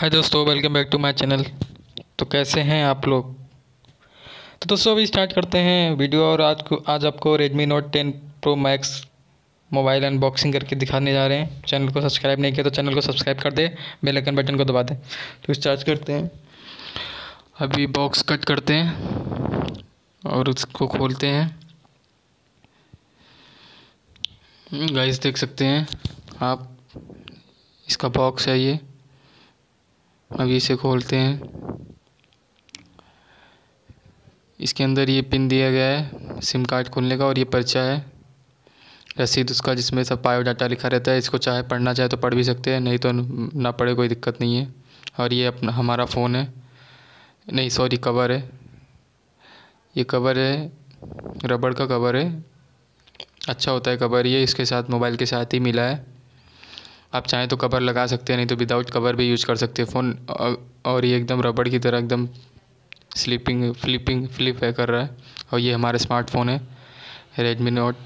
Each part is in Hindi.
हाय दोस्तों welcome back to my channel तो कैसे हैं आप लोग? तो दोस्तों, अभी स्टार्ट करते हैं वीडियो और आज को आज आपको Redmi note ten pro max mobile unboxing करके दिखाने जा रहे हैं। चैनल को सब्सक्राइब नहीं किया तो चैनल को सब्सक्राइब कर दे बेल आइकन बटन को दबा दें। तो स्टार्ट करते हैं। अभी बॉक्स कट करते हैं और उसको खोलते हैं। गाइस देख सकते हैं। आप इसका बॉक्स है ये। अभी इसे खोलते हैं। इसके अंदर ये पिन दिया गया है, सिम कार्ड खोलने का और ये पर्चा है। रसीद उसका जिसमें सब बायो डाटा लिखा रहता है, इसको चाहे पढ़ना चाहे तो पढ़ भी सकते हैं, नहीं तो ना पढ़े कोई दिक्कत नहीं है। और ये अपना, हमारा फ़ोन है। नहीं, सॉरी, कवर है। ये कवर है, रबड़ का कवर है। अच्छा होता है कवर, ये इसके साथ, मोबाइल के साथ ही मिला है। आप चाहें तो कवर लगा सकते हैं, नहीं तो विदाउट कवर भी यूज़ कर सकते हैं फ़ोन और ये एकदम रबड़ की तरह एकदम स्लीपिंग फ्लिपिंग फ्लिप है कर रहा है। और ये हमारा स्मार्टफ़ोन है Redmi note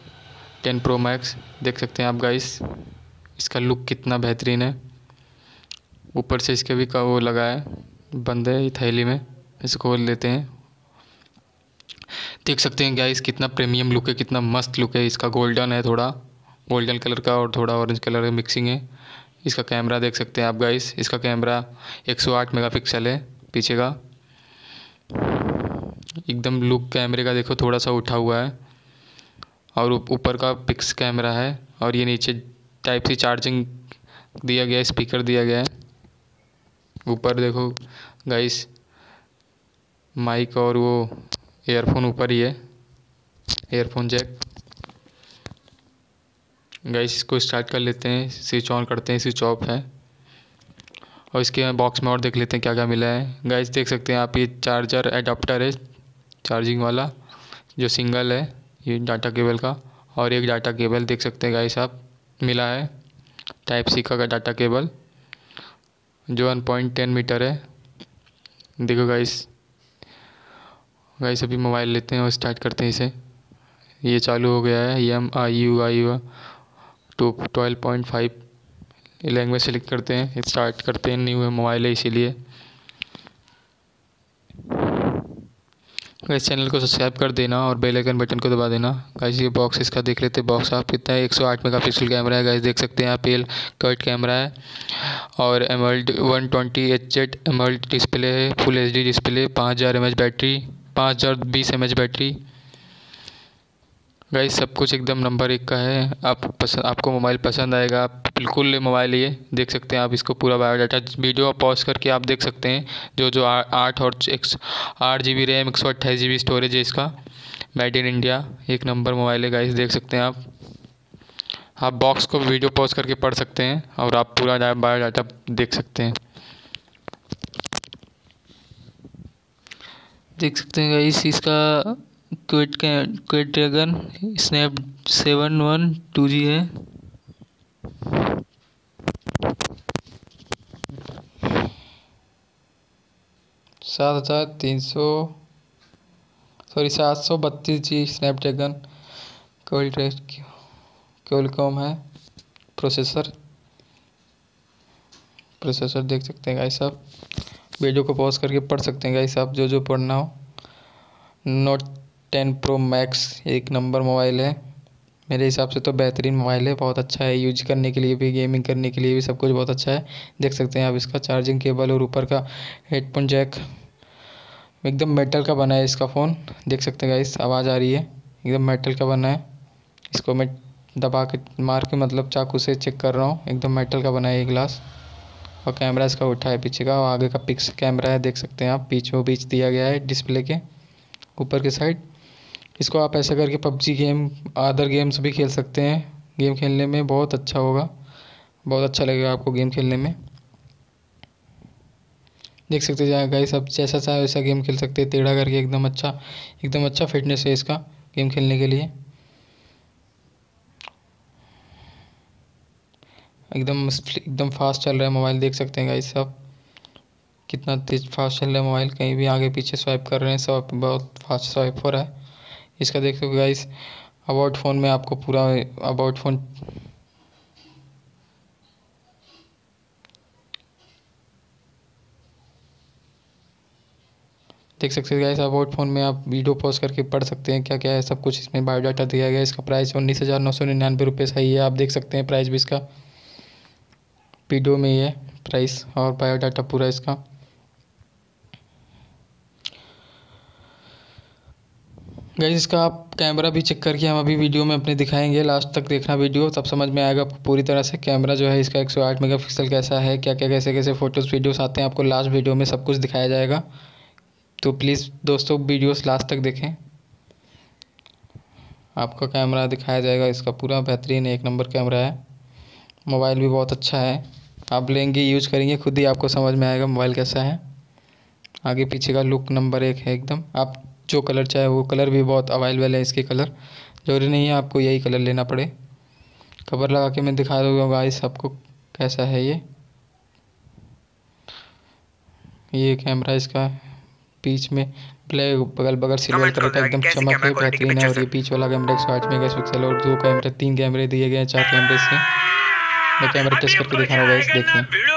ten pro max देख सकते हैं आप गाइस इसका लुक कितना बेहतरीन है। ऊपर से इसके भी का वो लगा है, बंद है थैली में, इसे खोल लेते हैं। देख सकते हैं गाइस कितना प्रीमियम लुक है, कितना मस्त लुक है, इसका गोल्डन है थोड़ा। गोल्डन कलर का और थोड़ा ऑरेंज कलर का मिक्सिंग है। इसका कैमरा देख सकते हैं आप गाइस इसका कैमरा 108 मेगापिक्सल है पीछे का। एकदम लुक कैमरे का देखो थोड़ा सा उठा हुआ है। और ऊपर का पिक्स कैमरा है और ये नीचे टाइप सी चार्जिंग दिया गया है स्पीकर दिया गया है। ऊपर देखो गाइस माइक और वो एयरफोन ऊपर ही है। एयरफोन जैक गाइस इसको स्टार्ट कर लेते हैं। स्विच ऑन करते हैं स्विच ऑफ़ है। और इसके बॉक्स में और देख लेते हैं क्या क्या मिला है। गाइस देख सकते हैं आप, ये चार्जर एडाप्टर है चार्जिंग वाला, जो सिंगल है, ये डाटा केबल का। और एक डाटा केबल देख सकते हैं गाइस आप, मिला है। टाइप सी का डाटा केबल जो वन पॉइंट टेन मीटर है। देखो गाइस गाइस अभी मोबाइल लेते हैं और स्टार्ट करते हैं इसे। ये चालू हो गया है M I U I two twelve point five language select करते हैं स्टार्ट करते हैं न्यू मोबाइल है इसीलिए। इस चैनल को सब्सक्राइब कर देना और बेल आइकन बटन को दबा देना। गाइस ये बॉक्स इसका देख लेते हैं बॉक्स आप कितना है? 108 मेगापिक्सल कैमरा है गाइस देख सकते हैं आप एल कर्ट कैमरा है। और AMOLED one twenty H Z AMOLED display है फुल एच डी डिस्प्ले पाँच हज़ार एम एच बैटरी पाँच हज़ार बीस एम एच बैटरी गाइस सब कुछ एकदम नंबर एक का है। आप पसंद आपको मोबाइल पसंद आएगा, आप बिल्कुल मोबाइल ये देख सकते हैं आप इसको पूरा बायोडाटा वीडियो पॉज करके आप देख सकते हैं, जो जो आठ और एक आठ जी बी रैम, एक सौ अट्ठाईस जी बी स्टोरेज है इसका। मेड इन इंडिया, एक नंबर मोबाइल है गाइस देख सकते हैं आप। आप बॉक्स को वीडियो पॉज करके पढ़ सकते हैं और आप पूरा बायोडाटा देख सकते हैं। देख सकते हैं गाइस इसका क्विट quit dragon snap seven one two G है। सात हज़ार तीन सौ सॉरी सात सौ बत्तीस जी स्नैपड्रैगन क्योलकॉम है प्रोसेसर प्रोसेसर देख सकते हैं गाइस आप। वीडियो को पॉज करके पढ़ सकते हैं गाइस आप जो जो पढ़ना हो। नोट टेन प्रो मैक्स एक नंबर मोबाइल है। मेरे हिसाब से तो बेहतरीन मोबाइल है, बहुत अच्छा है। यूज़ करने के लिए भी, गेमिंग करने के लिए भी सब कुछ बहुत अच्छा है। देख सकते हैं आप इसका चार्जिंग केबल और ऊपर का हेडफोन जैक। एकदम मेटल का बना है इसका फ़ोन देख सकते हैं इस आवाज़ आ रही है। एकदम मेटल का बना है। इसको मैं दबा के, मार के मतलब चाकू से चेक कर रहा हूँ। एकदम मेटल का बना है ये ग्लास और कैमरा इसका उठा है पीछे का। और आगे का पिक्स कैमरा है, देख सकते हैं आप। बीचों बीच दिया गया है डिस्प्ले के। ऊपर के साइड इसको आप ऐसा करके पबजी गेम, अदर गेम्स भी खेल सकते हैं। गेम खेलने में बहुत अच्छा होगा। बहुत अच्छा लगेगा आपको गेम खेलने में। देख सकते हैं गाइस आप जैसा चाहे वैसा गेम खेल सकते हैं। टेढ़ा करके एकदम अच्छा एकदम अच्छा फिटनेस है इसका गेम खेलने के लिए। एकदम एकदम फास्ट चल रहा है मोबाइल देख सकते हैं गाइस आप कितना तेज फास्ट चल रहा है मोबाइल कहीं भी आगे पीछे स्वाइप कर रहे हैं, सब बहुत फास्ट स्वाइप हो रहा है। इसका देख सकते गाइस अबाउट फ़ोन में आपको पूरा अबाउट फ़ोन देख सकते हैं इस अबाउट फ़ोन में आप वीडियो पॉज करके पढ़ सकते हैं क्या क्या है, सब कुछ इसमें बायोडाटा दिया गया है। इसका प्राइस उन्नीस हज़ार नौ सौ निन्यानवे रुपये सही है, आप देख सकते हैं प्राइस भी इसका। वीडियो में ही है प्राइस और बायोडाटा पूरा इसका। गाइज़ इसका आप कैमरा भी चेक करके हम अभी वीडियो में अपने दिखाएँगे। लास्ट तक देखना वीडियो तब समझ में आएगा पूरी तरह से कैमरा जो है इसका 108 मेगापिक्सल कैसा है क्या क्या कैसे कैसे फ़ोटोज़ वीडियोस आते हैं, आपको लास्ट वीडियो में सब कुछ दिखाया जाएगा। तो प्लीज़ दोस्तों वीडियोस लास्ट तक देखें। आपका कैमरा दिखाया जाएगा, इसका पूरा बेहतरीन एक नंबर कैमरा है। मोबाइल भी बहुत अच्छा है। आप लेंगे यूज़ करेंगे, खुद ही आपको समझ में आएगा मोबाइल कैसा है। आगे पीछे का लुक नंबर एक है एकदम। आप जो कलर चाहे वो कलर भी बहुत अवेलेबल है इसके कलर। ज़रूरी नहीं है आपको यही कलर लेना पड़े। कवर लगा के मैं दिखा दूँगा गाइस आपको कैसा है ये। ये कैमरा इसका। बीच में ब्लैक बगल बगल सिल्वर कलर का एकदम चमक है बेहतरीन है और ये बीच वाला कैमरा एक सौ आठ मेगा पिक्सल और दो कैमरे तीन कैमरे दिए गए हैं चार कैमरे से मैं कैमरा टेस्ट करके दिखा रहा हूँ गाइस देखिए।